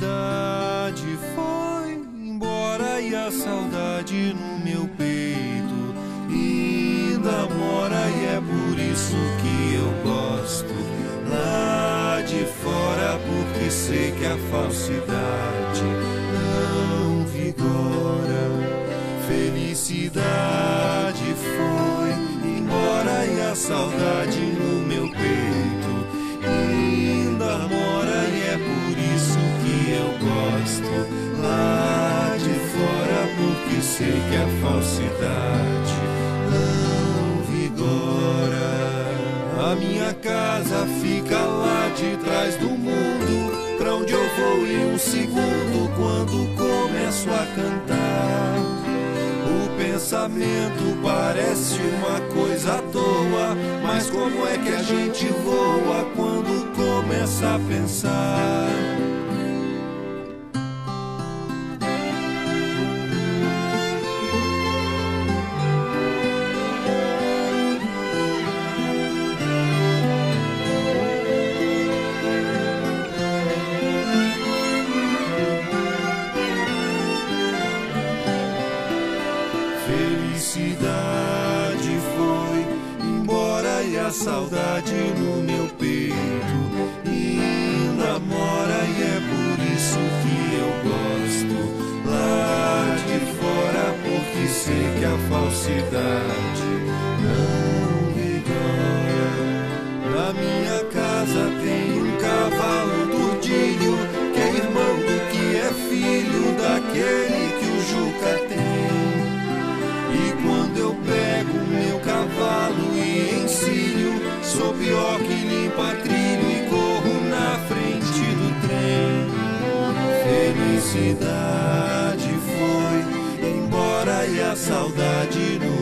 cidade foi embora e a saudade no meu peito ainda mora e é por isso que eu gosto lá de fora porque sei que a falsidade não vigora. Felicidade foi embora e a saudade gosto lá de fora porque sei que a falsidade não vigora. A minha casa fica lá de trás do mundo, pra onde eu vou em um segundo quando começo a cantar pensamento parece uma coisa à toa, mas como é que a gente voa quando começa a pensar? Felicidade foi embora e a saudade no meu peito ainda mora sou pior que limpa trilho e corro na frente do trem. Felicidade foi embora e a saudade não